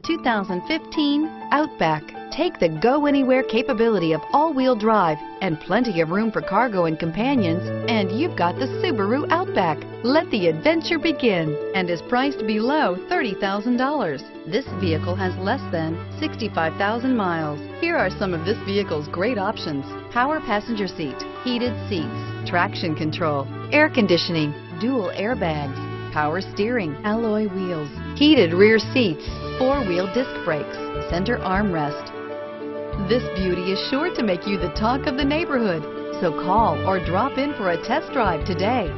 The 2015 Outback. Take the go-anywhere capability of all-wheel drive and plenty of room for cargo and companions, and you've got the Subaru Outback. Let the adventure begin and is priced below $30,000. This vehicle has less than 65,000 miles. Here are some of this vehicle's great options. Power passenger seat, heated seats, traction control, air conditioning, dual airbags, power steering, alloy wheels, heated rear seats, four-wheel disc brakes, center armrest. This beauty is sure to make you the talk of the neighborhood, so call or drop in for a test drive today.